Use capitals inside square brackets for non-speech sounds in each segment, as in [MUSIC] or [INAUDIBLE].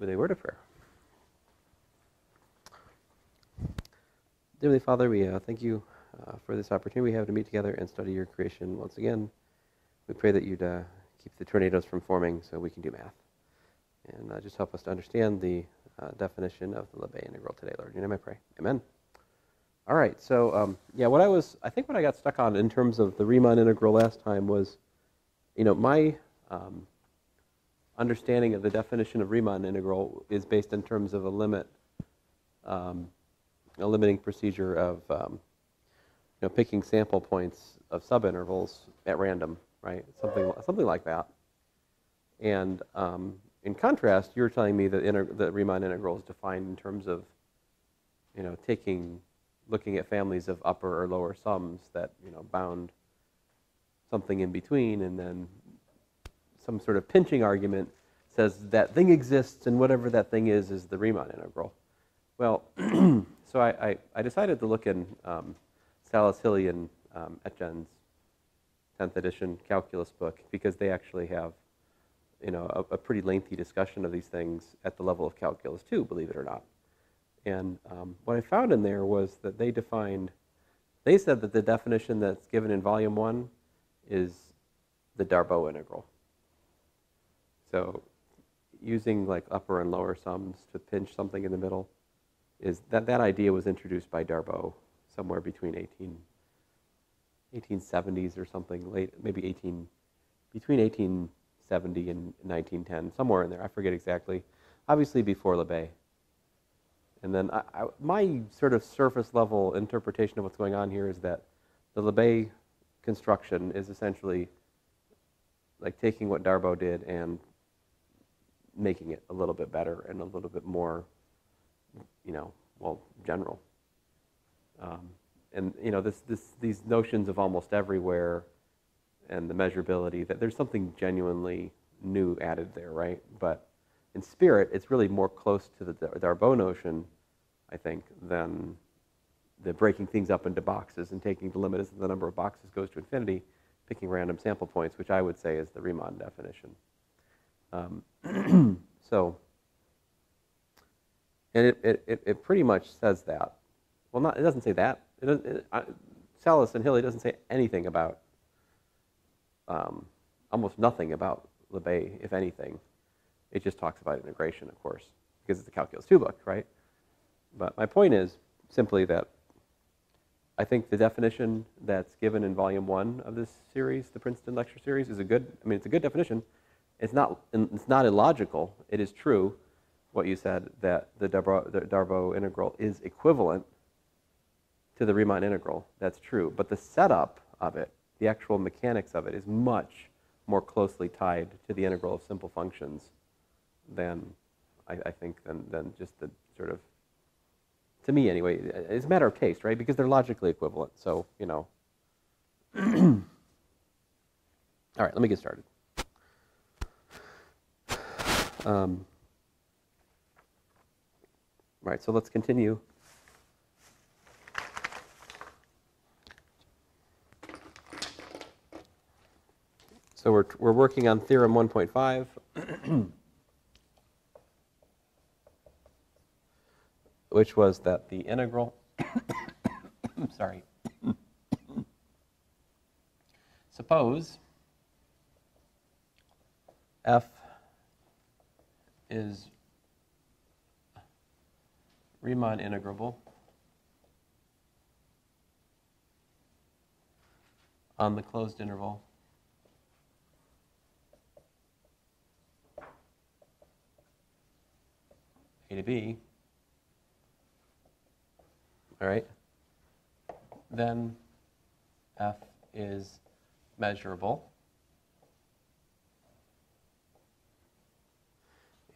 with a word of prayer. Dearly Father, we uh, thank you uh, for this opportunity we have to meet together and study your creation once again. We pray that you'd uh, keep the tornadoes from forming so we can do math. And uh, just help us to understand the uh, definition of the Lebesgue integral today, Lord. In your name I pray. Amen. All right, so um, yeah, what I was, I think what I got stuck on in terms of the Riemann integral last time was, you know, my um, understanding of the definition of Riemann integral is based in terms of a limit, um, a limiting procedure of, um, you know, picking sample points of subintervals at random, right? Something, something like that. And um, in contrast, you're telling me that inter- the Riemann integral is defined in terms of, you know, taking, looking at families of upper or lower sums that, you know, bound something in between and then some sort of pinching argument says that thing exists and whatever that thing is is the Riemann integral. Well, [CLEARS THROAT] so I, I, I, decided to look in um, Hille and um, Etgen's 10th edition calculus book because they actually have you know, a, a, pretty lengthy discussion of these things at the level of calculus too, believe it or not. And um, what I found in there was that they defined, they said that the definition that's given in volume one is the Darboux integral. So using like upper and lower sums to pinch something in the middle is that that idea was introduced by Darboux somewhere between 18, 1870s or something late, maybe 18, between 1870 and 1910, somewhere in there. I forget exactly. Obviously before Lebesgue. And then I, I, my sort of surface level interpretation of what's going on here is that the Lebesgue construction is essentially like taking what Darboux did and making it a little bit better and a little bit more, you know, well, general. Um, and you know, this, this, these notions of almost everywhere and the measurability that there's something genuinely new added there, right? But in spirit, it's really more close to the Darboux notion, I think, than the breaking things up into boxes and taking the limit as the number of boxes goes to infinity, picking random sample points, which I would say is the Riemann definition. Um, [CLEARS THROAT] so, and it, it, it pretty much says that. Well, not, it doesn't say that. It it, I, Salas and Hille doesn't say anything about, um, almost nothing about Lebesgue, if anything. It just talks about integration, of course, because it's a Calculus 2 book, right? But my point is simply that I think the definition that's given in volume one of this series, the Princeton lecture series, is a good, I mean, it's a good definition. It's not, it's not illogical. It is true, what you said, that the Darboux, the Darboux integral is equivalent to the Riemann integral. That's true. But the setup of it, the actual mechanics of it, is much more closely tied to the integral of simple functions than, I, I think, than, than just the sort of, to me anyway, uh, it's a matter of taste, right? Because they're logically equivalent. So, you know. [CLEARS THROAT] All right, let me get started. Um, right, so let's continue. So we're, we're working on theorem 1.5, [COUGHS] which was that the integral, [COUGHS] sorry, [COUGHS] suppose f is Riemann integrable on the closed interval. A to b, all right, then f is measurable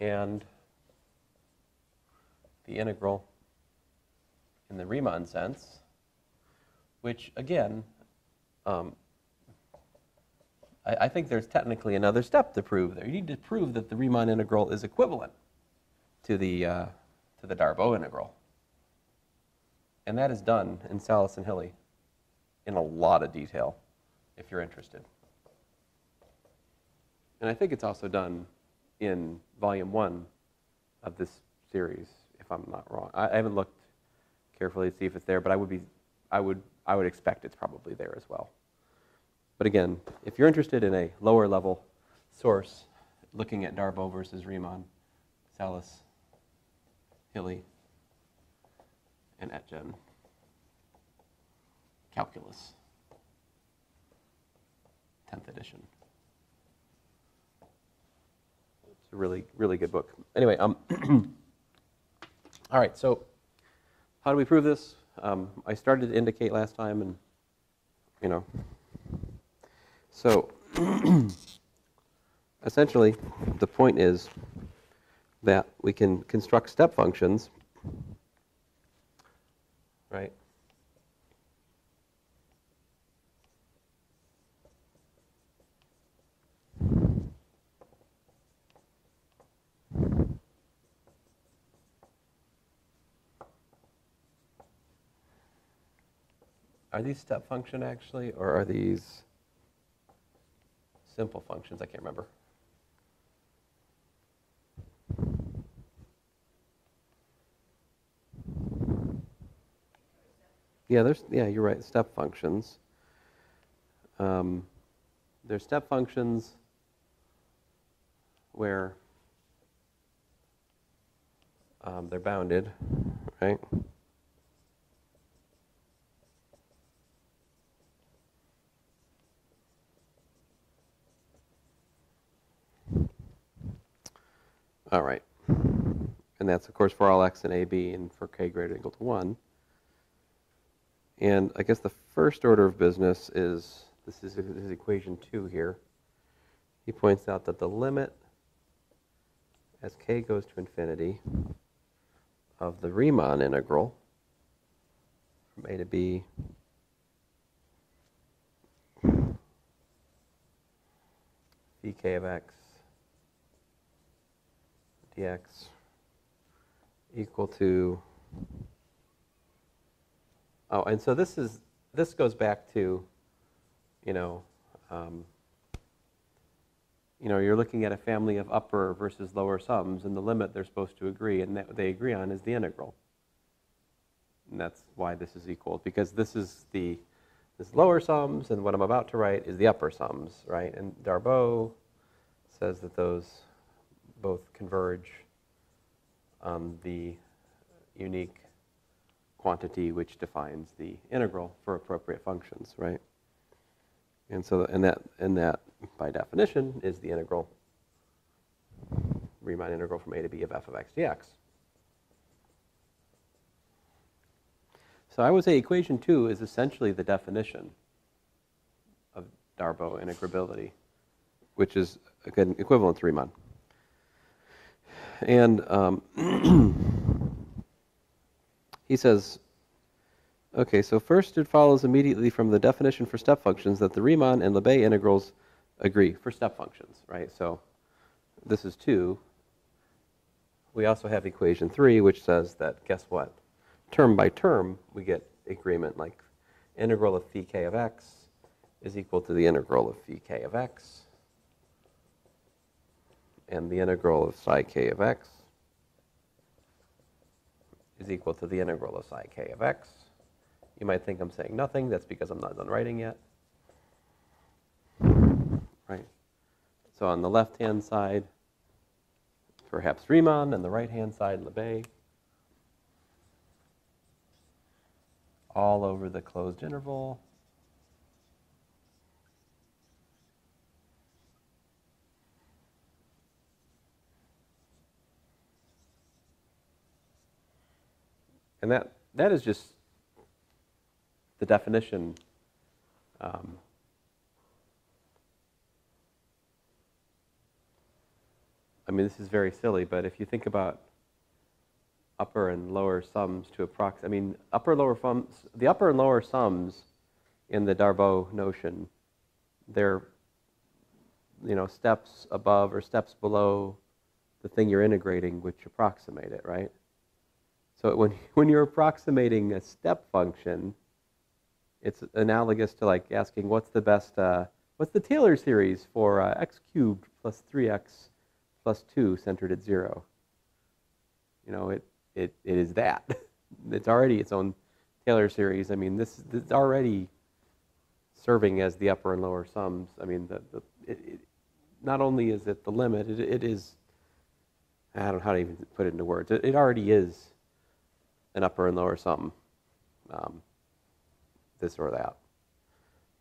and the integral in the Riemann sense, which again, um, I, I, think there's technically another step to prove there. You need to prove that the Riemann integral is equivalent to the, uh, to the Darboux integral. And that is done in Salas and Hille in a lot of detail, if you're interested. And I think it's also done in volume one of this series, if I'm not wrong. I, I haven't looked carefully to see if it's there, but I would be, I would, I would expect it's probably there as well. But again, if you're interested in a lower level source, looking at Darboux versus Riemann, Salas, Hille, and Etgen, calculus, 10th edition. It's a really, really good book. Anyway, um, [CLEARS THROAT] all right, so how do we prove this? Um, I started to indicate last time, and, you know, so [CLEARS THROAT] essentially, the point is that we can construct step functions, right? Are these step function actually, or are these simple functions? I can't remember. Yeah, there's yeah, you're right. Step functions. Um, there's step functions where um, they're bounded, right? All right. And that's, of course, for all x in a, b, and for k greater than or equal to 1. And I guess the first order of business is, this is his equation 2 here. He points out that the limit as k goes to infinity of the Riemann integral from a to b vk of x dx equal to oh and so this is this goes back to you know um, you know you're looking at a family of upper versus lower sums and the limit they're supposed to agree and that they agree on is the integral. And that's why this is equal because this is the this lower sums and what I'm about to write is the upper sums right? And Darboux says that those both converge on the unique quantity which defines the integral for appropriate functions, right? And so, and that, and that, by definition, is the integral, Riemann integral from a to b of f of x dx. So I would say equation two is essentially the definition of Darboux integrability, which is again equivalent to Riemann. And um, [CLEARS THROAT] he says, okay, so first it follows immediately from the definition for step functions that the Riemann and Lebesgue integrals agree for step functions, right? So this is 2. We also have equation 3, which says that, guess what? Term by term, we get agreement, like integral of phi k of x is equal to the integral of phi k of x and the integral of psi k of x is equal to the integral of psi k of x. You might think I'm saying nothing. That's because I'm not done writing yet. Right? So on the left-hand side, perhaps Riemann, and the right-hand side, Lebesgue. All over the closed interval. And that, that is just the definition. Um, I mean, this is very silly, but if you think about upper and lower sums to approximate, I mean, upper lower sums, the upper and lower sums in the Darboux notion, they're, you know, steps above or steps below the thing you're integrating, which approximate it, right? So when, [LAUGHS] when you're approximating a step function, it's analogous to like asking what's the best, uh, what's the Taylor series for uh, x cubed plus 3x plus 2 centered at 0? You know, it, it, it is that. [LAUGHS] It's already its own Taylor series. I mean, this, this is already serving as the upper and lower sums. I mean, the, the, it, it, not only is it the limit, it, it is, I don't know how to even put it into words. It, it already is an upper and lower sum, um, this or that.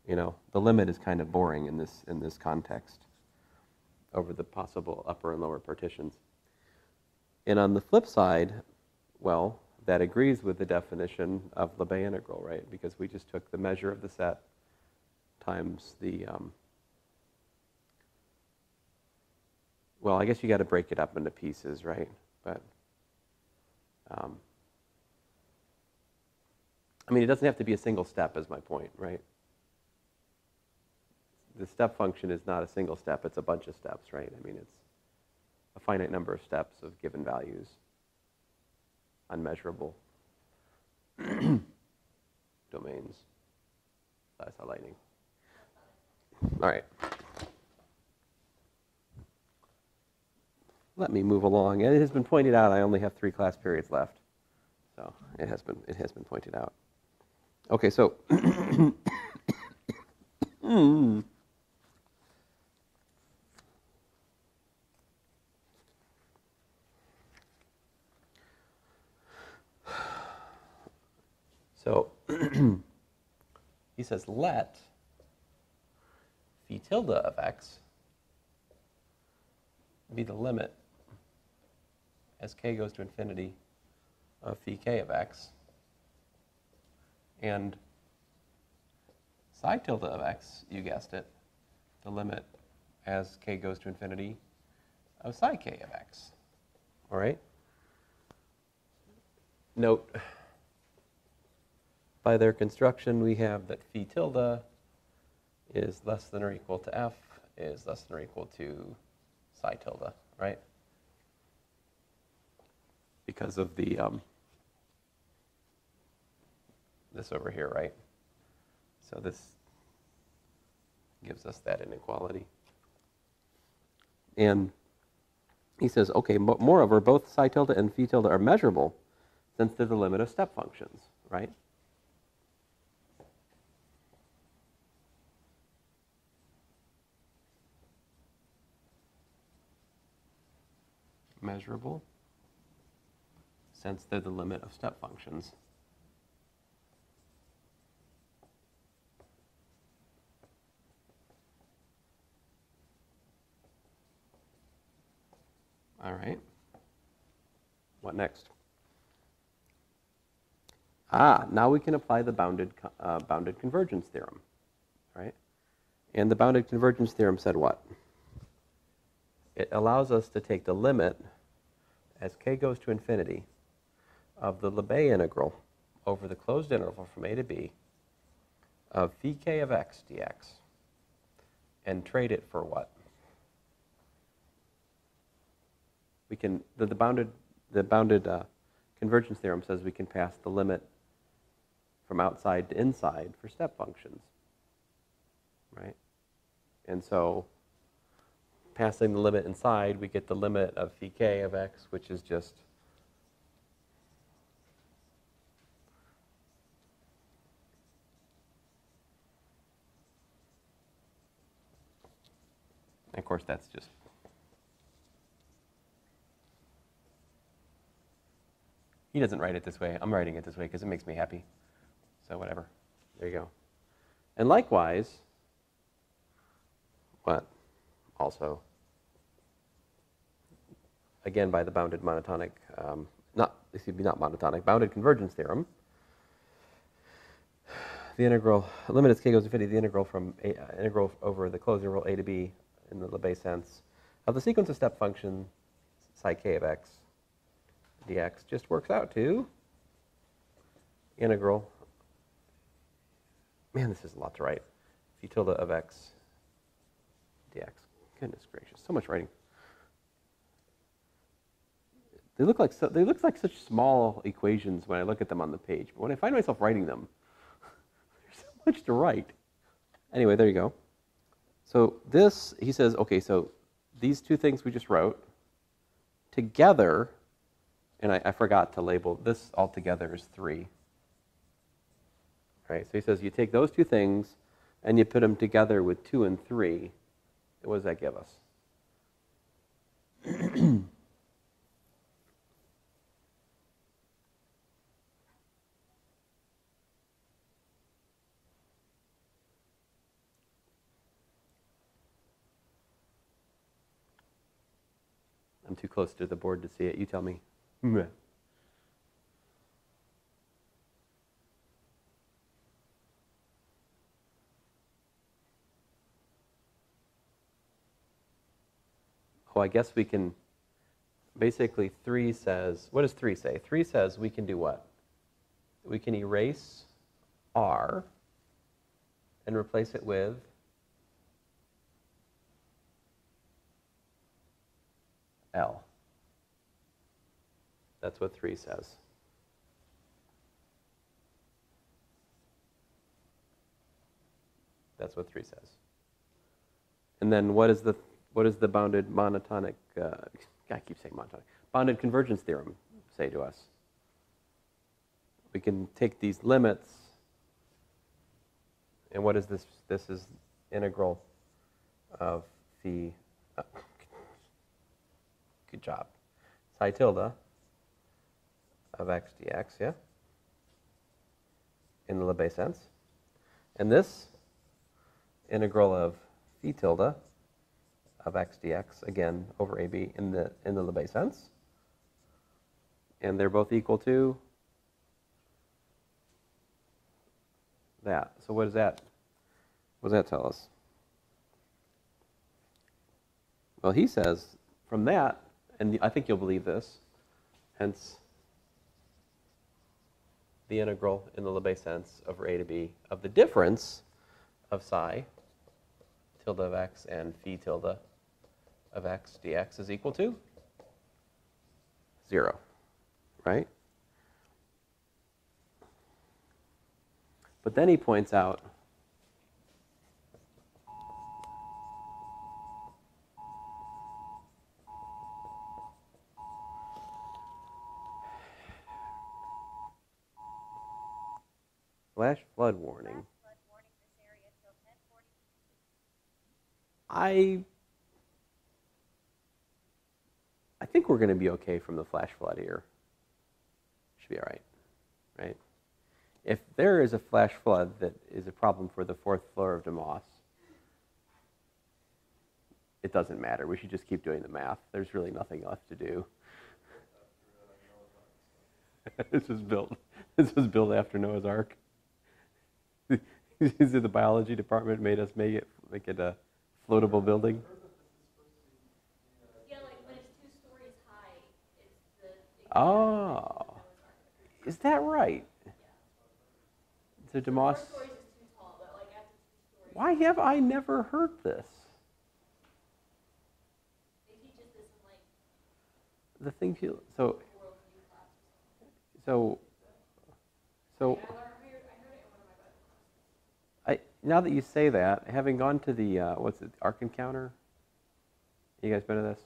You know, the limit is kind of boring in this, in this context over the possible upper and lower partitions. And on the flip side, well, that agrees with the definition of Lebesgue integral, right? Because we just took the measure of the set times the, um, well, I guess you got to break it up into pieces, right? But, um, I mean, it doesn't have to be a single step, is my point, right? The step function is not a single step, it's a bunch of steps, right? I mean, it's a finite number of steps of given values unmeasurable [CLEARS THROAT] domains. That's how lightning. All right. Let me move along. And it has been pointed out I only have three class periods left. So it has been it has been pointed out. Okay, so [COUGHS] So [COUGHS] he says, let phi tilde of x be the limit as k goes to infinity of phi k of x. And psi tilde of x, you guessed it, the limit as k goes to infinity of psi k of x. All right? Note, by their construction, we have that phi tilde is less than or equal to f is less than or equal to psi tilde, right? Because of the um, this over here, right? So this gives us that inequality. And he says, okay, moreover, both psi tilde and phi tilde are measurable since they're the limit of step functions, right? measurable since they're the limit of step functions. All right. What next? Ah, now we can apply the bounded, uh, bounded convergence theorem, right? And the bounded convergence theorem said what? It allows us to take the limit as k goes to infinity of the Lebesgue integral over the closed interval from a to b of phi k of x dx and trade it for what? We can, the, the bounded, the bounded uh, convergence theorem says we can pass the limit from outside to inside for step functions, right? And so passing the limit inside, we get the limit of phi k of x, which is just of course, that's just He doesn't write it this way. I'm writing it this way because it makes me happy. So whatever. There you go. And likewise, what? also, again by the bounded monotonic, um, not, excuse me, not monotonic, bounded convergence theorem, the integral, limit as k goes to infinity, the integral from a, uh, integral over the closed interval a to b in the Lebesgue sense of the sequence of step function psi k of x dx just works out to integral, man, this is a lot to write, phi tilde of x dx. Goodness gracious, so much writing. They look like so, they look like such small equations when I look at them on the page, but when I find myself writing them, [LAUGHS] there's so much to write. Anyway, there you go. So this, he says, okay, so these two things we just wrote together and I, I forgot to label this altogether as 3. Right, so he says you take those two things and you put them together with 2 and 3. What does that give us? [CLEARS THROAT] I'm too close to the board to see it. You tell me. Meh. Oh, I guess we can. Basically, 3 says, what does 3 say? 3 says we can do what? We can erase R and replace it with L. That's what 3 says. That's what 3 says. And then what is the what does the bounded monotonic uh, [LAUGHS] I keep saying monotonic bounded convergence theorem say to us? We can take these limits and what is this this is integral of the uh, [LAUGHS] Good job. Psi tilde of x dx, yeah? In the Lebesgue sense. And this integral of phi tilde of x dx, again, over ab in the, in the Lebesgue sense. And they're both equal to that. So what does that, what does that tell us? Well, he says from that, and I think you'll believe this, hence the integral in the Lebesgue sense over a to b of the difference of psi tilde of x and phi tilde of x dx is equal to 0, right? But then he points out Flash flood warning. I I think we're going to be okay from the flash flood here. Should be all right, right? If there is a flash flood that is a problem for the fourth floor of DeMoss, it doesn't matter. We should just keep doing the math. There's really nothing left to do. [LAUGHS] this was built. This was built after Noah's Ark. The biology department made us make it make it a floatable building. Yeah, like when it's two stories high, it's the. Oh, is that right? So DeMoss. Four stories is too tall, like after two stories, Why have I never heard this? they teach us this like The thing feel so so so. I learned, I heard, I heard it in one of my Bible classes. I, now that you say that, having gone to the uh, what's it, Ark Encounter? You guys been to this?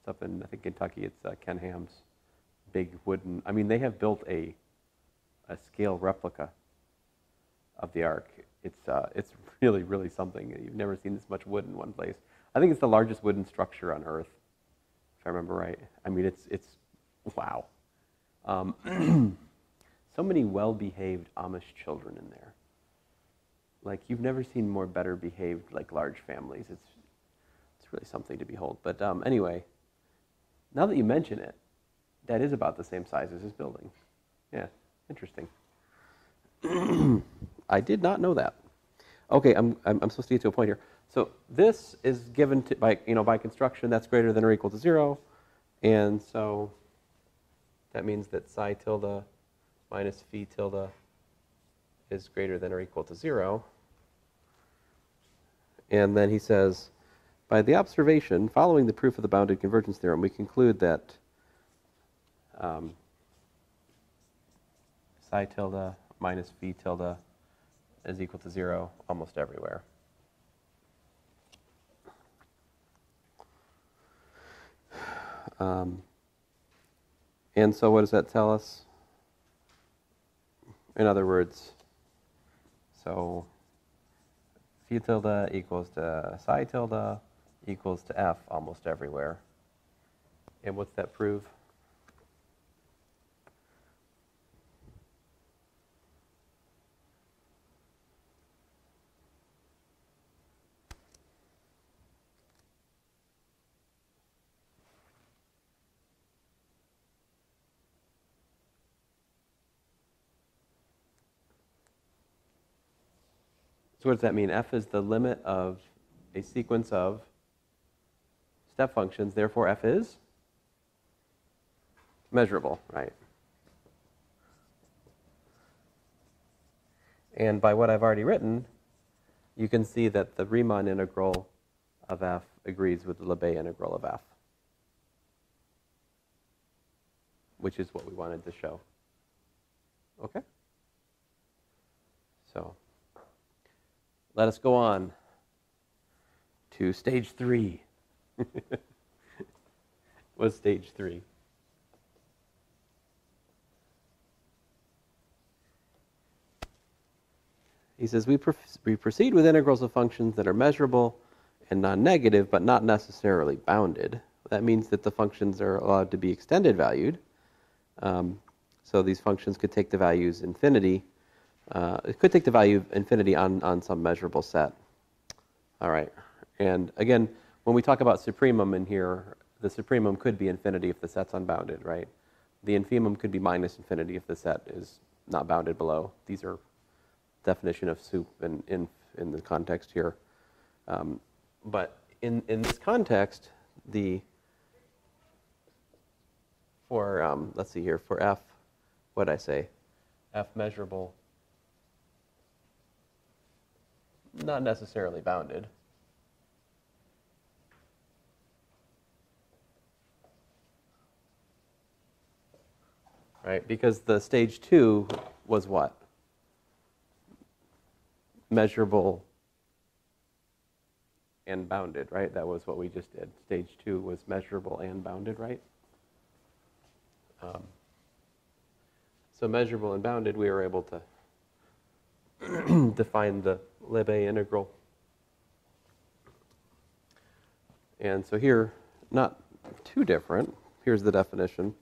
It's up in I think Kentucky. It's uh, Ken Ham's big wooden. I mean, they have built a a scale replica of the Ark. It's uh, it's [LAUGHS] really really something. You've never seen this much wood in one place. I think it's the largest wooden structure on Earth, if I remember right. I mean, it's it's wow. Um, [CLEARS THROAT] so many well-behaved Amish children in there like you've never seen more better behaved like large families. It's it's really something to behold. But um, anyway now that you mention it that is about the same size as this building. Yeah interesting. [CLEARS THROAT] I did not know that. Okay I'm, I'm, I'm supposed to get to a point here. So this is given to by you know by construction that's greater than or equal to zero. And so that means that psi tilde minus phi tilde is greater than or equal to zero and then he says, by the observation following the proof of the bounded convergence theorem, we conclude that um, psi tilde minus phi tilde is equal to zero almost everywhere. Um, And so what does that tell us? In other words, so phi tilde equals to psi tilde equals to f almost everywhere. And what's that prove? So what does that mean? f is the limit of a sequence of step functions, therefore f is measurable, right? And by what I've already written, you can see that the Riemann integral of f agrees with the Lebesgue integral of f, which is what we wanted to show. Okay? So let us go on to stage three. [LAUGHS] What's stage three? He says we, prof- we proceed with integrals of functions that are measurable and non-negative, but not necessarily bounded. That means that the functions are allowed to be extended valued. Um, so these functions could take the values infinity. Uh, it could take the value of infinity on, on some measurable set. All right. And again, when we talk about supremum in here, the supremum could be infinity if the set's unbounded, right? The infimum could be minus infinity if the set is not bounded below. These are definition of sup and inf in the context here. Um, but in, in this context, the for um, let's see here for f, what I say? F measurable, not necessarily bounded. Right, because the stage two was what? Measurable and bounded, right? That was what we just did. Stage two was measurable and bounded, right? Um, so measurable and bounded, we were able to [CLEARS THROAT] define the Lebesgue integral. And so here, not too different. Here's the definition.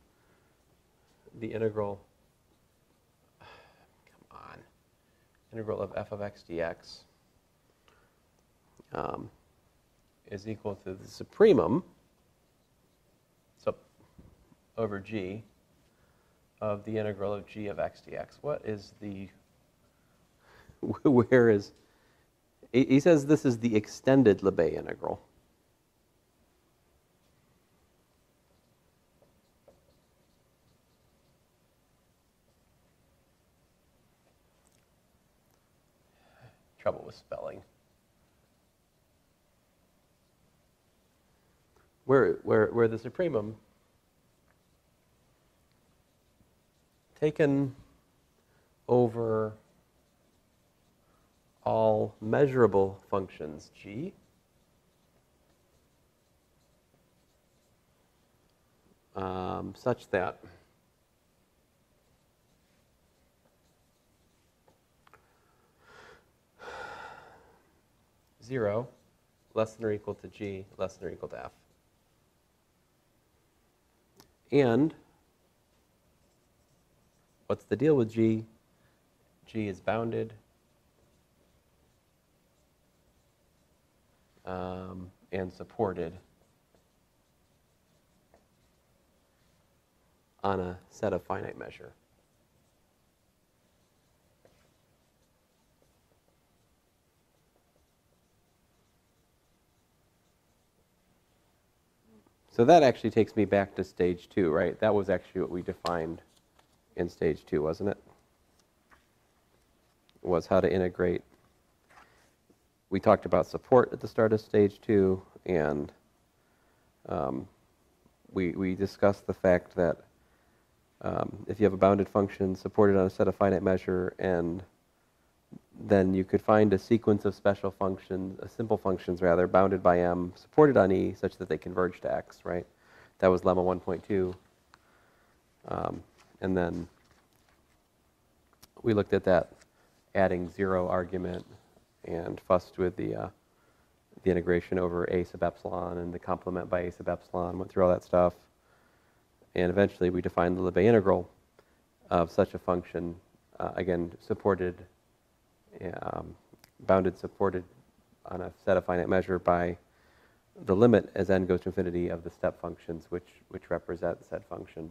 The integral, come on, integral of f of x dx um, is equal to the supremum, so over g, of the integral of g of x dx. What is the, [LAUGHS] where is, he he says this is the extended Lebesgue integral. Trouble with spelling. Where, where, where the supremum taken over all measurable functions g um, such that zero less than or equal to g less than or equal to f. And what's the deal with g? g is bounded um, and supported on a set of finite measure. So that actually takes me back to stage two, right? That was actually what we defined in stage two, wasn't it? Was how to integrate. We talked about support at the start of stage two, and um, we, we discussed the fact that um, if you have a bounded function supported on a set of finite measure, and then you could find a sequence of special functions, uh, simple functions rather, bounded by m, supported on e, such that they converge to x, right? That was lemma 1.2. Um, and then we looked at that adding zero argument and fussed with the, uh, the integration over a sub epsilon and the complement by a sub epsilon, went through all that stuff. And eventually we defined the Lebesgue integral of such a function, uh, again, supported, um, bounded supported on a set of finite measure by the limit as n goes to infinity of the step functions which, which represent said function.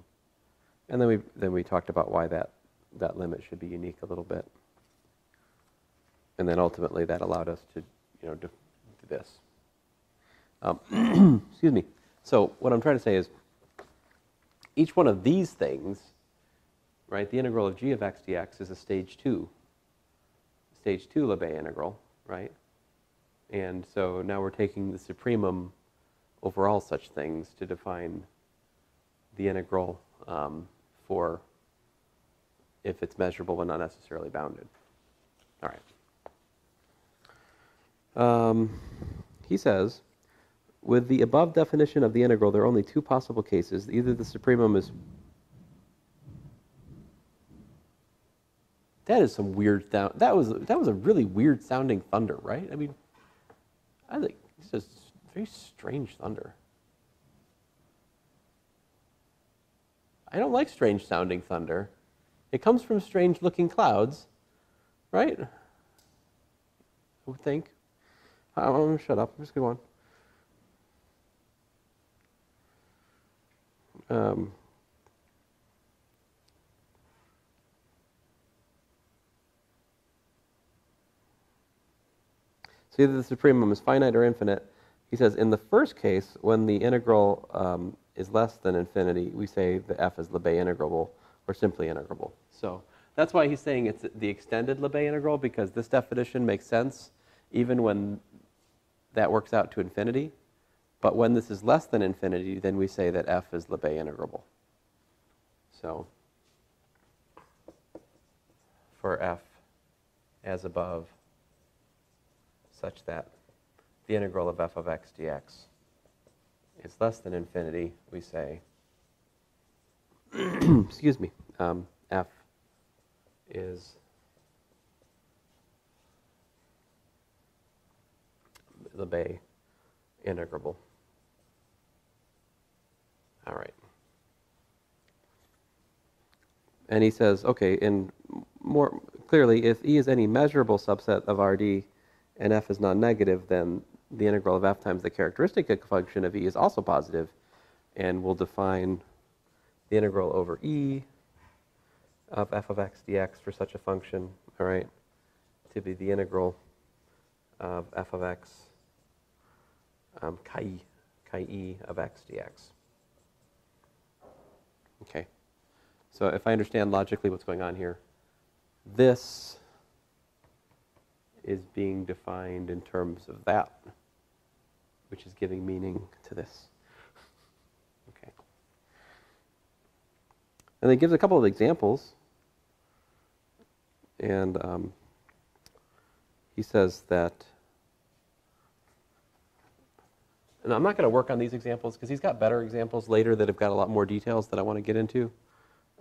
And then we, then we talked about why that, that limit should be unique a little bit. And then ultimately that allowed us to, you know, do, this. Um, [CLEARS THROAT] excuse me. So what I'm trying to say is each one of these things, right, the integral of g of x dx is a stage 2, stage 2 Lebesgue integral, right? And so now we're taking the supremum over all such things to define the integral um, for if it's measurable but not necessarily bounded. All right. Um, he says, with the above definition of the integral, there are only two possible cases. Either the supremum is. That is some weird sound. That was that was a really weird sounding thunder, right? I mean, I think this is very strange thunder. I don't like strange sounding thunder. It comes from strange looking clouds, right? I would think. I'm going to shut up. Just go on. Um, So either the supremum is finite or infinite. He says in the first case, when the integral um, is less than infinity, we say the f is Lebesgue integrable or simply integrable. So that's why he's saying it's the extended Lebesgue integral because this definition makes sense even when that works out to infinity. But when this is less than infinity, then we say that f is Lebesgue integrable. So for f as above, such that the integral of f of x dx is less than infinity, we say, [CLEARS THROAT] excuse me, um, f is Lebesgue integrable. All right. And he says, okay, in more clearly, if E is any measurable subset of RD, and f is non-negative, then the integral of f times the characteristic function of e is also positive, and we'll define the integral over e of f of x dx for such a function, all right, to be the integral of f of x um, chi, chi e of x dx. Okay, so if I understand logically what's going on here, this is being defined in terms of that, which is giving meaning to this. Okay. And it gives a couple of examples. And um, he says that, and I'm not going to work on these examples because he's got better examples later that have got a lot more details that I want to get into.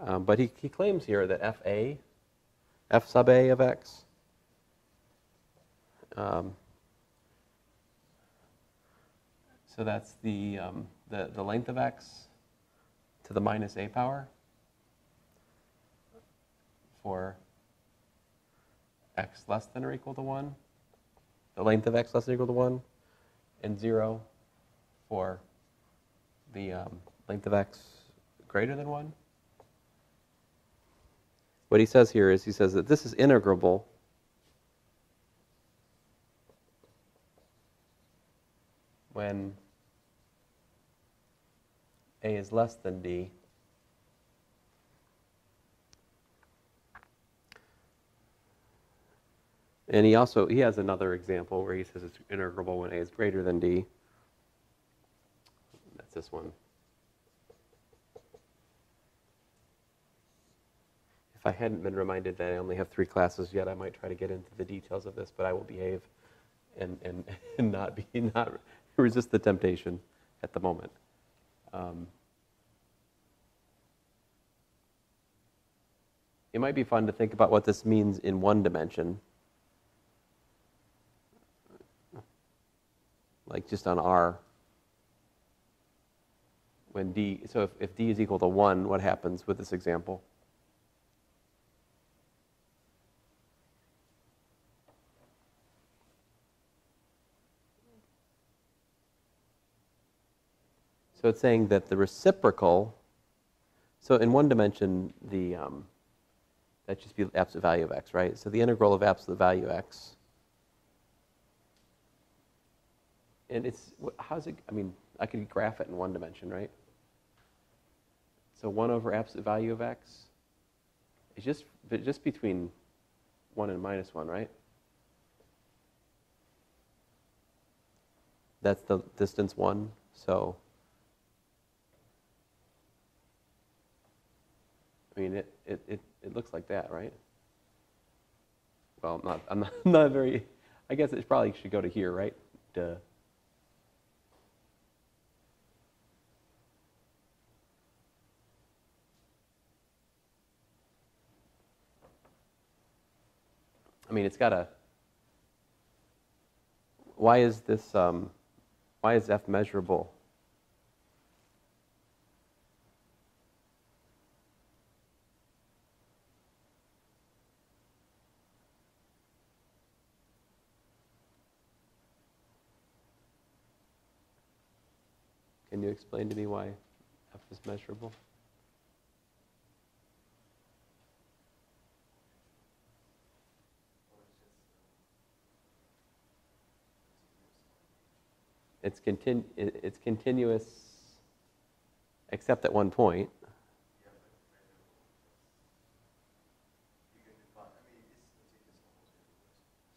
Um, but he, he claims here that FA, F sub A of X, um, so that's the, um, the, the length of x to the minus a power for x less than or equal to 1, the length of x less than or equal to 1, and 0 for the um, length of x greater than 1. What he says here is he says that this is integrable when A is less than D. And he also he has another example where he says it's integrable when A is greater than D. That's this one. If I hadn't been reminded that I only have three classes yet, I might try to get into the details of this, but I will behave and, and, [LAUGHS] and not be [LAUGHS] not resist the temptation at the moment. Um, it might be fun to think about what this means in one dimension. Like just on R. When D, so if, if D is equal to 1, what happens with this example? So it's saying that the reciprocal, so in one dimension, the, um, that just be the absolute value of x, right? So the integral of absolute value x. And it's, how's it, I mean, I could graph it in one dimension, right? So 1 over absolute value of x is just, just between 1 and minus 1, right? That's the distance 1, so I mean, it, it, it, it looks like that, right? Well, I'm not, I'm not, [LAUGHS] not very, I guess it probably should go to here, right? Duh. I mean, it's got a, why is this, um, why is F measurable? Can you explain to me why F is measurable? It's, continu- it's continuous except at one point.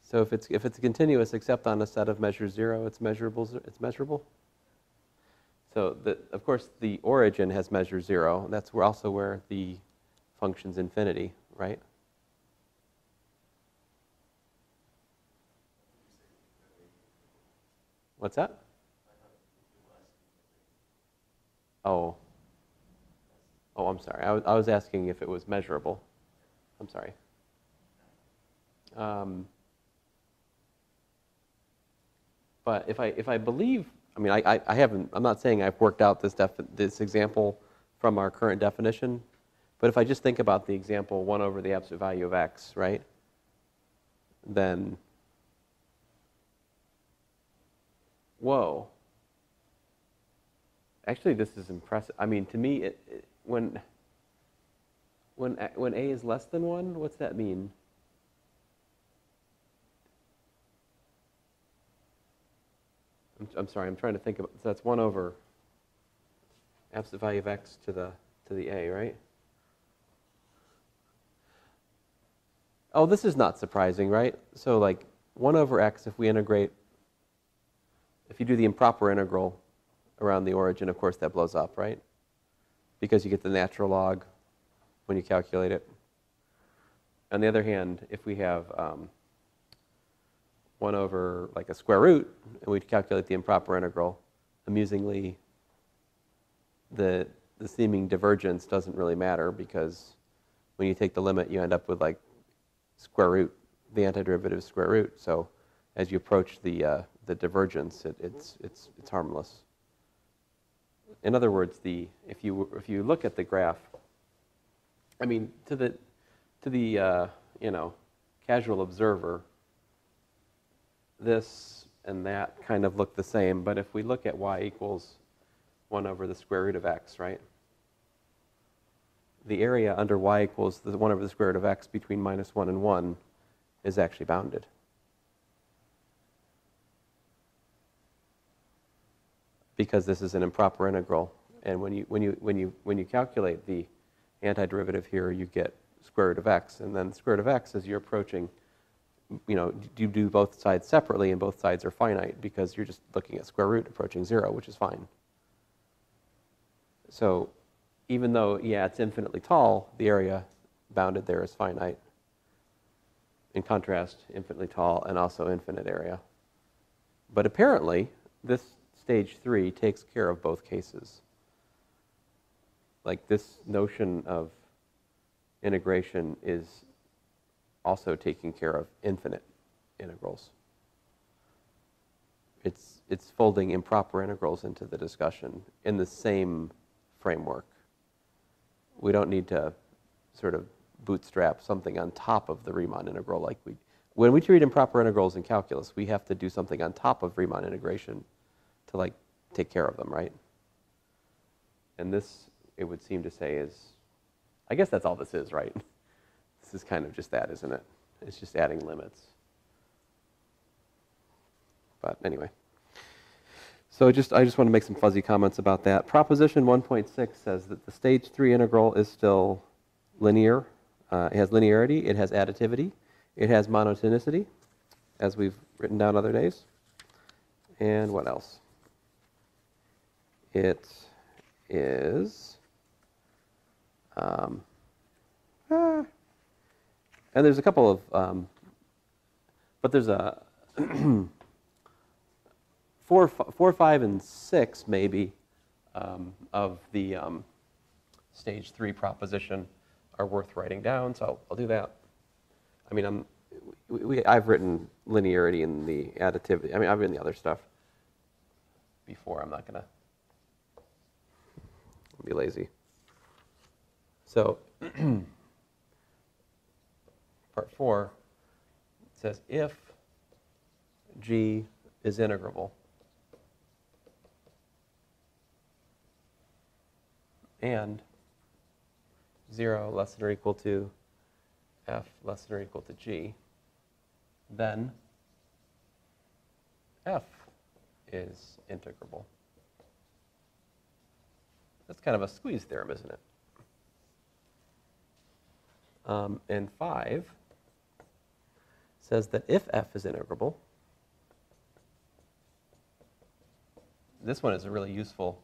So if it's, if it's continuous except on a set of measures zero, it's measurable, it's measurable? So, the, of course, the origin has measure zero. That's where also where the function's infinity, right? What's that? Oh. Oh, I'm sorry. I was, I was asking if it was measurable. I'm sorry. Um, but if I, if I believe, I mean, I, I, I haven't, I'm not saying I've worked out this, this example from our current definition, but if I just think about the example 1 over the absolute value of x, right? Then, whoa. Actually, this is impressive. I mean, to me, it, it, when, when, a- when a is less than 1, what's that mean? I'm, I'm sorry, I'm trying to think of, so that's 1 over absolute value of x to the, to the a, right? Oh, this is not surprising, right? So like 1 over x, if we integrate, if you do the improper integral around the origin, of course that blows up, right? Because you get the natural log when you calculate it. On the other hand, if we have um, 1 over like a square root, and we calculate the improper integral, amusingly, the, the seeming divergence doesn't really matter because when you take the limit, you end up with like square root, the antiderivative square root. So as you approach the, uh, the divergence, it, it's, it's, it's harmless. In other words, the, if, you, if you look at the graph, I mean, to the, to the uh, you know, casual observer, this and that kind of look the same, but if we look at y equals 1 over the square root of x, right? The area under y equals the 1 over the square root of x between minus 1 and 1 is actually bounded. Because this is an improper integral. And when you, when you, when you, when you calculate the antiderivative here, you get square root of x. And then square root of x, as you're approaching, you know, you do both sides separately, and both sides are finite because you're just looking at square root approaching zero, which is fine. So even though, yeah, it's infinitely tall, the area bounded there is finite. In contrast, infinitely tall and also infinite area. But apparently, this stage three takes care of both cases. Like this notion of integration is also taking care of infinite integrals. It's, it's folding improper integrals into the discussion in the same framework. We don't need to sort of bootstrap something on top of the Riemann integral like we when we treat improper integrals in calculus, we have to do something on top of Riemann integration to like take care of them, right? And this, it would seem to say, is, I guess that's all this is, right? [LAUGHS] This is kind of just that, isn't it? It's just adding limits. But anyway. So just, I just want to make some fuzzy comments about that. Proposition 1.6 says that the stage 3 integral is still linear. Uh, it has linearity, it has additivity, it has monotonicity, as we've written down other days. And what else? It is. Um, ah, and there's a couple of, um, but there's a [CLEARS THROAT] four, four, five, and six maybe um, of the um, stage three proposition are worth writing down. So I'll, I'll do that. I mean, I'm, we, we, I've written linearity and the additivity. I mean, I've written the other stuff before. I'm not gonna be lazy. So, [CLEARS THROAT] part four says if g is integrable, and 0 less than or equal to f less than or equal to g, then f is integrable. That's kind of a squeeze theorem, isn't it? Um, and 5 says that if f is integrable, this one is a really useful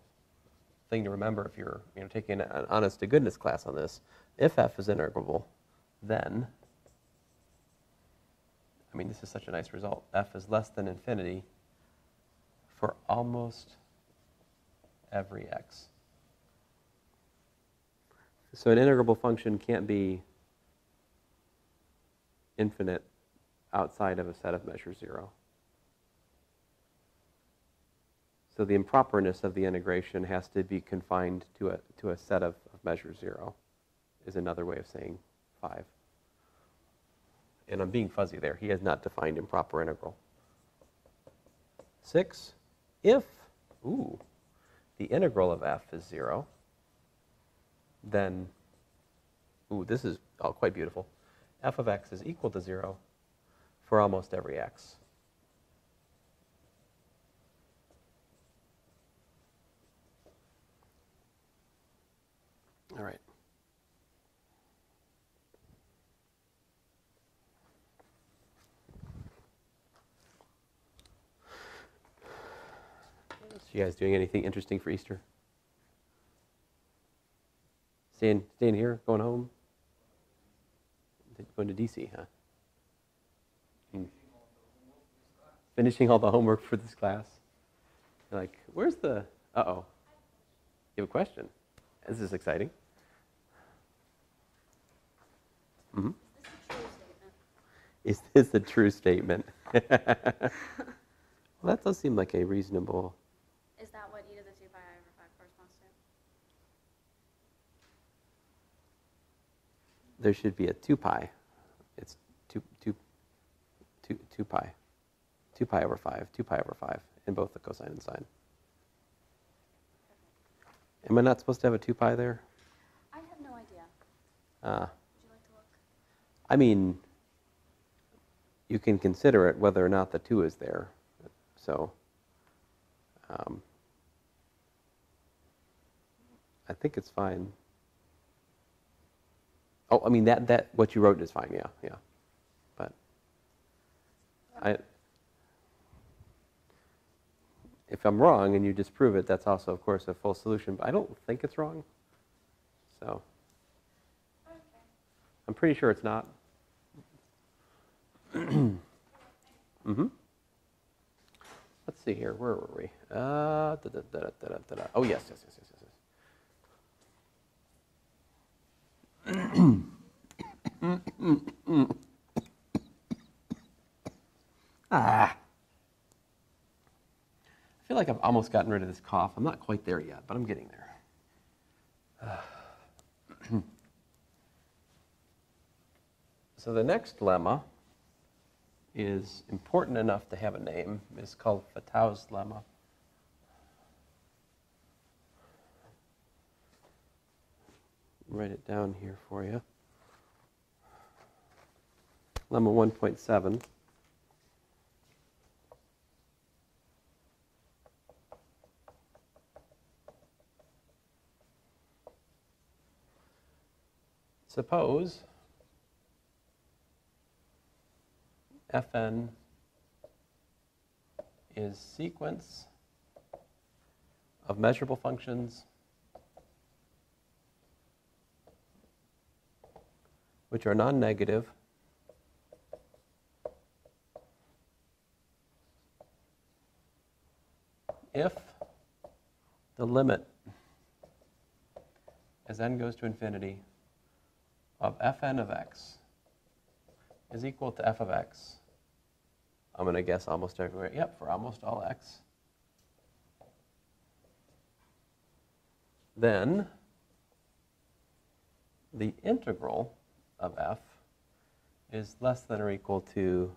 thing to remember if you're you know, taking an honest to goodness class on this. If f is integrable, then, I mean, this is such a nice result. f is less than infinity for almost every x. So an integrable function can't be infinite outside of a set of measure zero. So the improperness of the integration has to be confined to a, to a set of, of measure zero, is another way of saying 5. And I'm being fuzzy there. He has not defined improper integral. 6, if, ooh, the integral of f is 0, then, ooh, this is all quite beautiful. f of x is equal to 0 for almost every x. All right. You guys doing anything interesting for Easter? Staying, staying here, going home? Going to DC, huh? Hmm. Finishing all the homework for this class. You're like, where's the? Uh oh. You have a question? This is exciting. Mm-hmm. Is this a true statement? [LAUGHS] well, that does seem like a reasonable. Is that what e to the 2 pi i over 5 corresponds to? There should be a 2 pi. It's 2, 2, 2, 2 pi. 2 pi over 5, 2 pi over 5 in both the cosine and sine. Am I not supposed to have a 2 pi there? I have no idea. Uh, Would you like to look? I mean, you can consider it whether or not the 2 is there. So, um, I think it's fine. Oh, I mean that that what you wrote is fine. Yeah, yeah. But I, if I'm wrong and you disprove it, that's also, of course, a full solution. But I don't think it's wrong. So Okay. I'm pretty sure it's not. [CLEARS THROAT] mm-hmm. Let's see here. Where were we? Uh. Oh, yes, yes, yes, yes, yes. yes. Ah. I feel like I've almost gotten rid of this cough. I'm not quite there yet, but I'm getting there. [SIGHS] so the next lemma is important enough to have a name. It's called Fatou's lemma. Write it down here for you. Lemma 1.7. Suppose fn is sequence of measurable functions which are non-negative if the limit as n goes to infinity of fn of x is equal to f of x. I'm going to guess almost everywhere. Yep, for almost all x. Then the integral of f is less than or equal to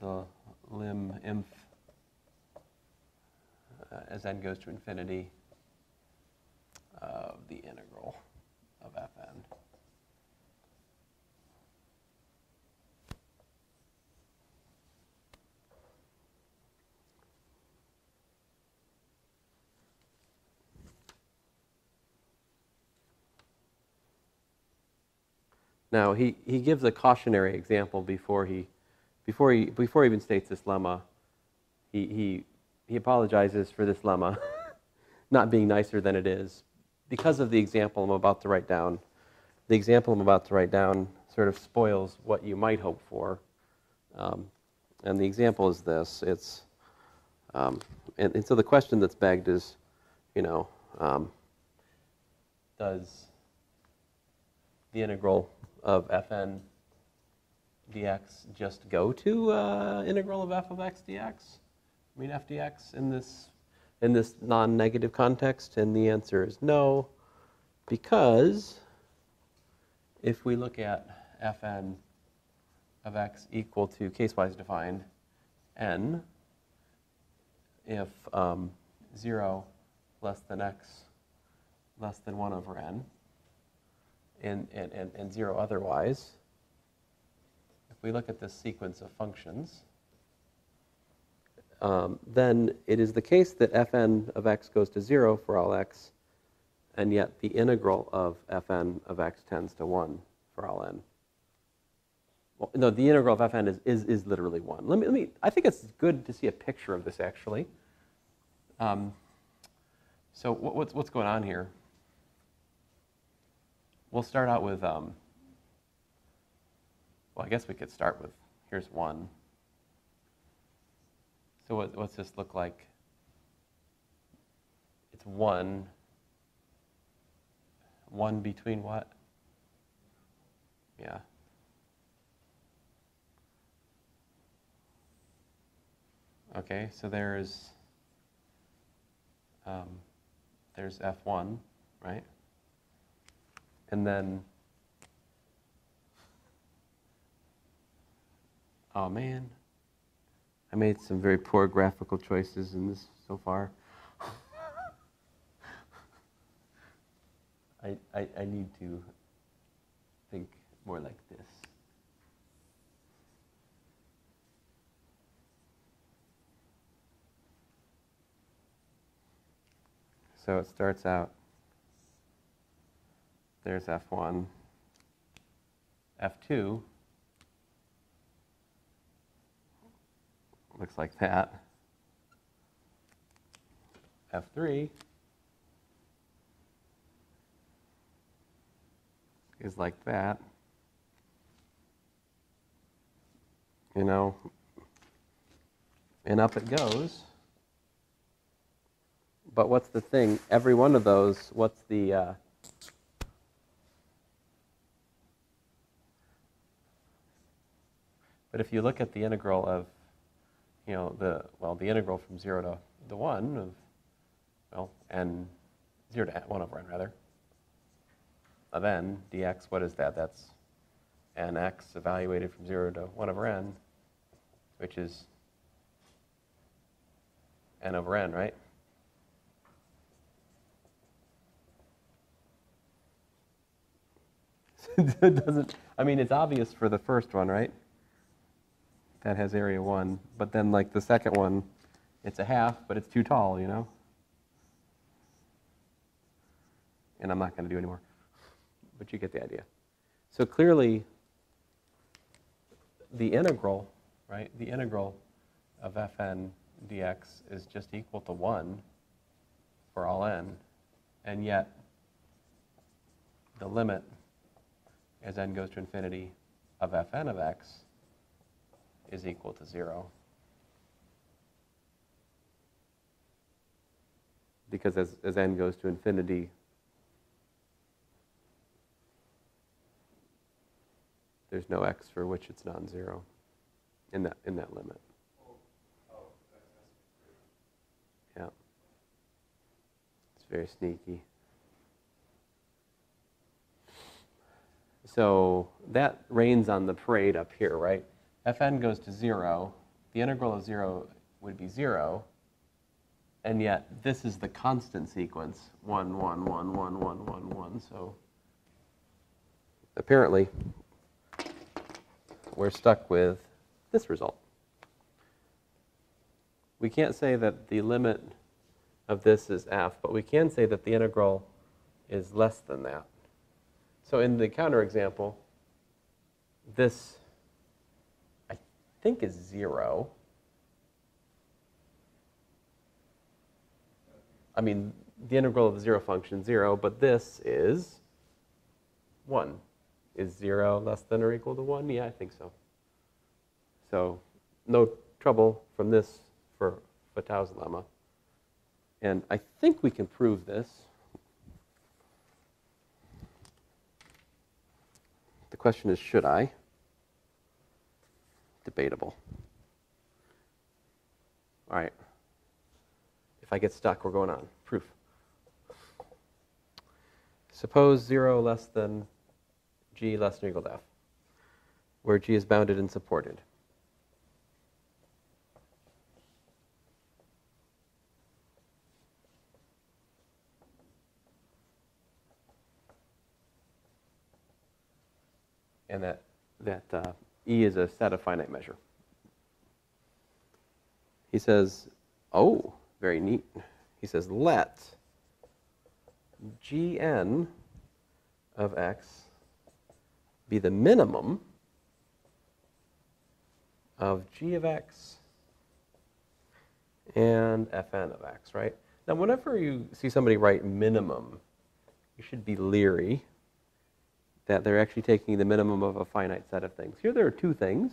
the lim inf uh, as n goes to infinity of the integral of fn. Now, he, he gives a cautionary example before he, before he, before he even states this lemma. He, he, he apologizes for this lemma [LAUGHS] not being nicer than it is because of the example I'm about to write down. The example I'm about to write down sort of spoils what you might hope for. Um, and the example is this it's, um, and, and so the question that's begged is, you know, um, does the integral of fn dx just go to uh, integral of f of x dx? I mean, f dx in this, in this non-negative context? And the answer is no, because if we look at fn of x equal to case-wise defined n, if um, 0 less than x less than 1 over n, and, and, and, and 0 otherwise, if we look at this sequence of functions, um, then it is the case that fn of x goes to 0 for all x, and yet the integral of fn of x tends to 1 for all n. Well, no, the integral of fn is, is, is literally 1. Let me, let me, I think it's good to see a picture of this, actually. Um, so what, what's, what's going on here? We'll start out with, um, well, I guess we could start with, here's 1. So what, what's this look like? It's 1. 1 between what? Yeah. Okay, so there's um, there's F1, right? And then, oh man, I made some very poor graphical choices in this so far. [LAUGHS] I, I, I need to think more like this. So it starts out, there's F1, F2, looks like that, F3 is like that, you know, and up it goes. But what's the thing? Every one of those, what's the uh, But if you look at the integral of, you know, the, well, the integral from 0 to the 1 of, well, n, 0 to n, 1 over n, rather, of n dx, what is that? That's nx evaluated from 0 to 1 over n, which is n over n, right? [LAUGHS] it doesn't, I mean, it's obvious for the first one, right? That has area 1. But then, like, the second one, it's a half, but it's too tall, you know? And I'm not going to do anymore. But you get the idea. So clearly, the integral, right? The integral of fn dx is just equal to 1 for all n. And yet, the limit as n goes to infinity of fn of x is equal to 0. Because as, as n goes to infinity, there's no x for which it's non-zero in that, in that limit. Yeah. It's very sneaky. So that rains on the parade up here, right? Fn goes to 0. The integral of 0 would be 0. And yet, this is the constant sequence 1, 1, 1, 1, 1, 1, 1. So apparently, we're stuck with this result. We can't say that the limit of this is f, but we can say that the integral is less than that. So in the counterexample, this Think is 0. I mean, the integral of the zero function is 0, but this is 1. Is 0 less than or equal to 1? Yeah, I think so. So no trouble from this for Fatou's lemma. And I think we can prove this. The question is, should I? Debatable. All right. If I get stuck, we're going on. Proof. Suppose 0 less than g less than or equal to f, where g is bounded and supported. and that, that uh, E is a set of finite measure. He says, oh, very neat. He says, let gn of x be the minimum of g of x and fn of x, right? Now, whenever you see somebody write minimum, you should be leery that they're actually taking the minimum of a finite set of things. Here there are two things,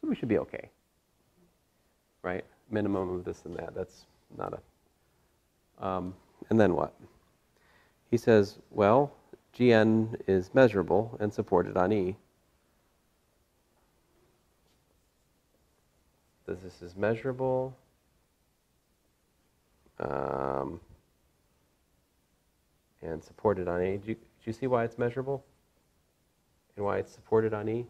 so we should be okay. Right? Minimum of this and that. That's not a. Um, and then what? He says, well, gn is measurable and supported on E. This is measurable. Um, and supported on E. Do you, see why it's measurable? And why it's supported on E?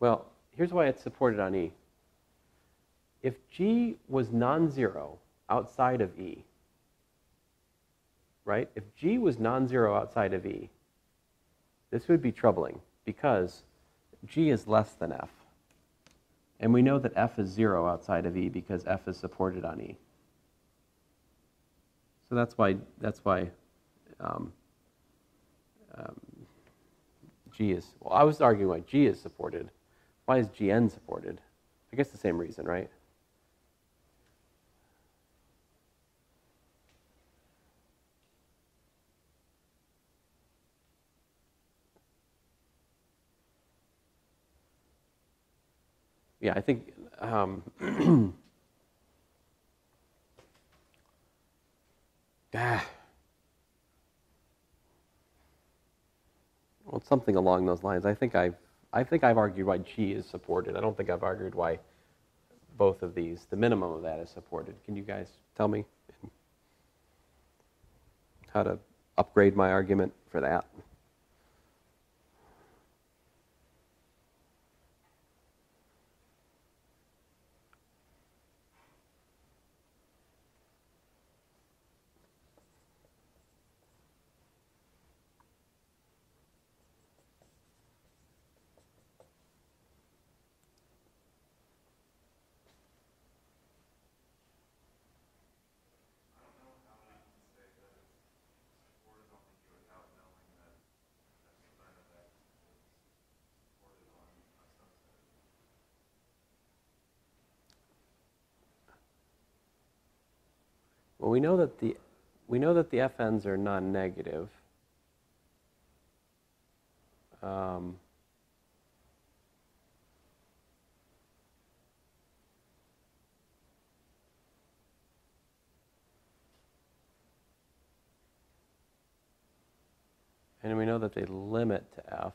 Well, here's why it's supported on E. If G was non-zero outside of E, right? If G was non-zero outside of E, this would be troubling because G is less than F. And we know that F is 0 outside of E because F is supported on E. So that's why, that's why um, um, G is, well, I was arguing why G is supported. Why is Gn supported? I guess the same reason, right? Yeah, I think um, [CLEARS THROAT] Ah. Well, something along those lines. I think I've, I think I've argued why G is supported. I don't think I've argued why both of these, the minimum of that is supported. Can you guys tell me how to upgrade my argument for that? Well, we know that the we know that the FNs are non-negative. Um, and we know that they limit to F.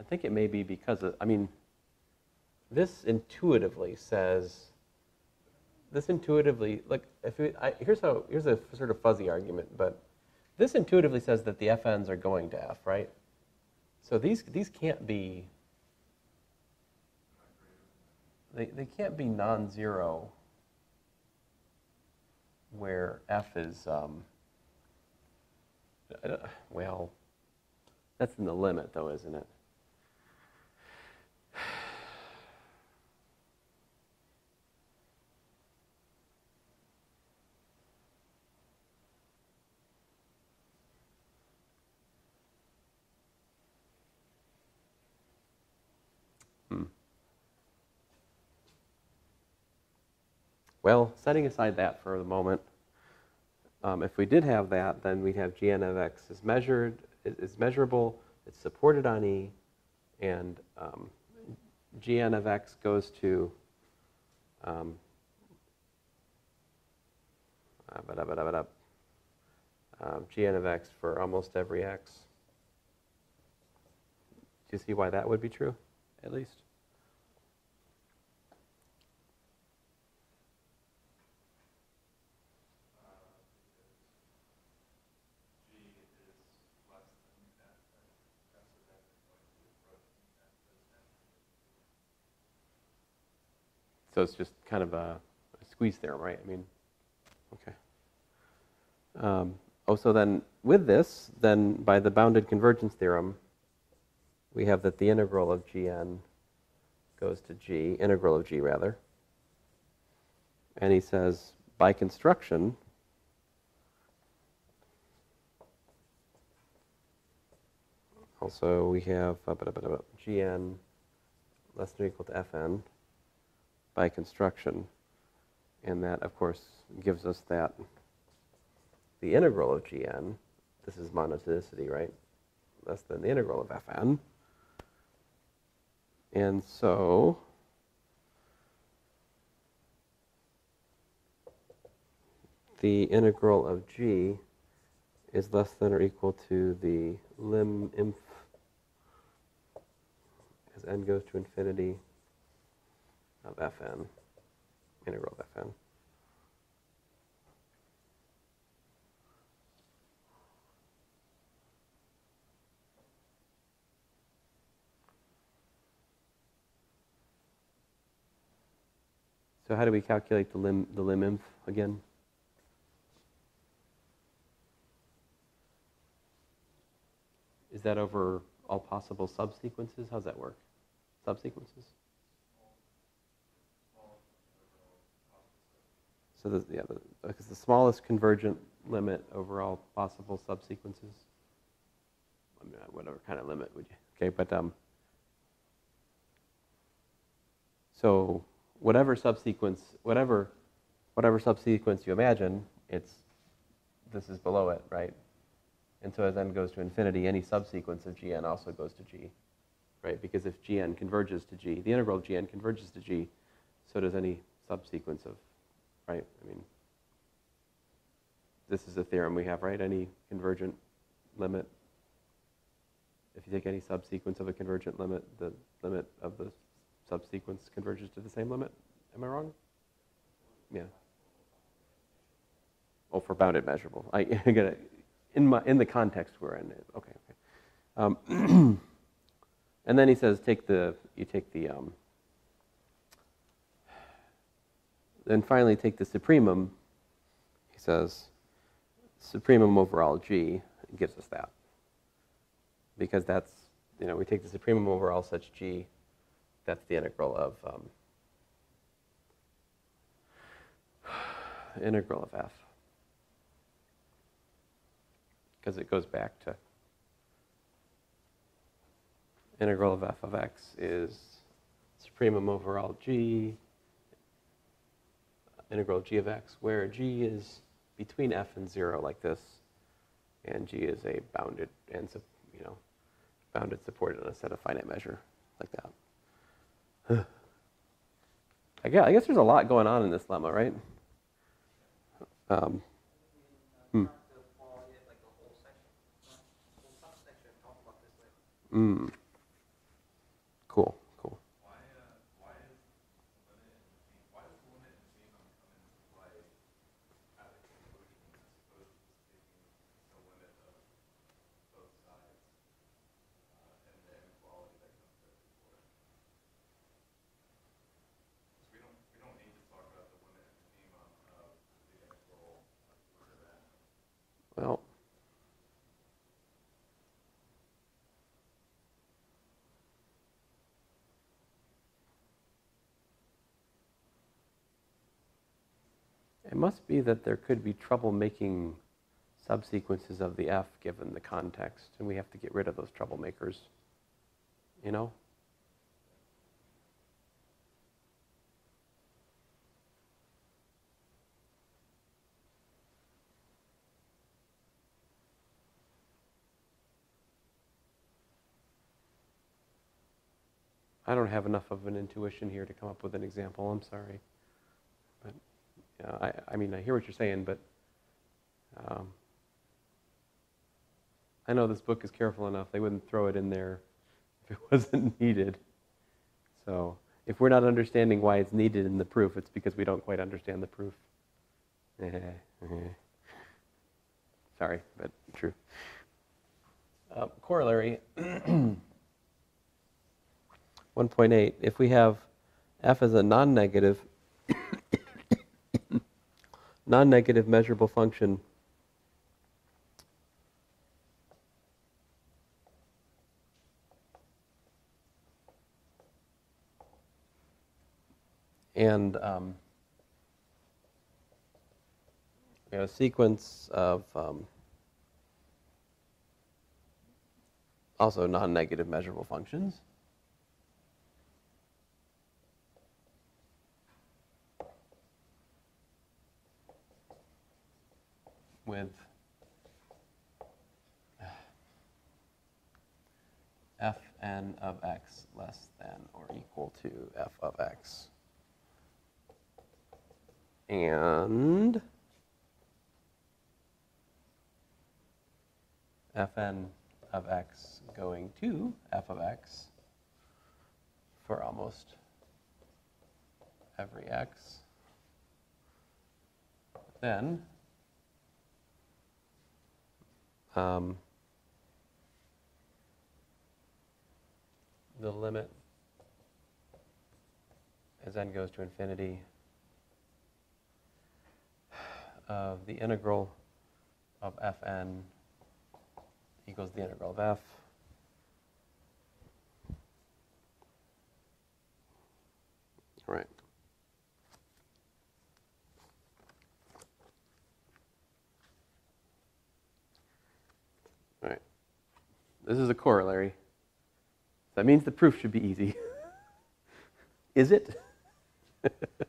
I think it may be because of, I mean, this intuitively says this intuitively like if it, I, here's how here's a sort of fuzzy argument but this intuitively says that the fn's are going to f right? So these these can't be they, they can't be non-zero where f is um, well that's in the limit though isn't it Well, setting aside that for the moment, um, if we did have that, then we'd have gn of x is measured, is, measurable, it's supported on E, and um, gn of x goes to um, uh, um, gn of x for almost every x. Do you see why that would be true, at least? So it's just kind of a, a squeeze theorem, right? I mean, okay. Um, oh, so then with this, then by the bounded convergence theorem, we have that the integral of gn goes to g, integral of g rather. And he says, by construction, also we have uh, gn less than or equal to fn by construction. And that, of course, gives us that the integral of gn, this is monotonicity, right? Less than the integral of fn. And so, the integral of g is less than or equal to the lim inf as n goes to infinity of fn, integral of fn. So how do we calculate the lim, the lim inf again? Is that over all possible subsequences? How's that work? Subsequences? So the, yeah, the, because the smallest convergent limit over all possible subsequences. I mean, whatever kind of limit would you? Okay, but um. So whatever subsequence, whatever, whatever subsequence you imagine, it's this is below it, right? And so as n goes to infinity, any subsequence of gn also goes to g, right? Because if gn converges to g, the integral of gn converges to g, so does any subsequence of right? I mean, this is a theorem we have, right? Any convergent limit, if you take any subsequence of a convergent limit, the limit of the subsequence converges to the same limit. Am I wrong? Yeah. Well, for bounded measurable. I, [LAUGHS] I it. In, my, in the context we're in. Okay. okay. Um, [CLEARS THROAT] and then he says, take the, you take the, um, then finally take the supremum. He says, supremum over all g gives us that. Because that's, you know, we take the supremum over all such g, that's the integral of, um, integral of f. Because it goes back to integral of f of x is supremum over all g, integral of g of x, where g is between f and 0 like this, and g is a bounded and, you know, bounded supported on a set of finite measure like that. [SIGHS] I guess, I guess there's a lot going on in this lemma, right? Um, hmm. Mm. Cool, cool. Well, it must be that there could be trouble making subsequences of the f given the context, and we have to get rid of those troublemakers. You know? I don't have enough of an intuition here to come up with an example. I'm sorry. But I, I mean, I hear what you're saying, but um, I know this book is careful enough. They wouldn't throw it in there [LAUGHS] if it wasn't needed. So if we're not understanding why it's needed in the proof, it's because we don't quite understand the proof. [LAUGHS] Sorry, but true. Uh, corollary [CLEARS THROAT] 1.8 if we have f as a non-negative [COUGHS] non-negative measurable function. And um, we have a sequence of um, also non-negative measurable functions with [SIGHS] fn of x less than or equal to f of x. And fn of x going to f of x for almost every x, then um, the limit as n goes to infinity of the integral of fn equals the integral of f. Right. This is a corollary. That means the proof should be easy. [LAUGHS] is it? [LAUGHS]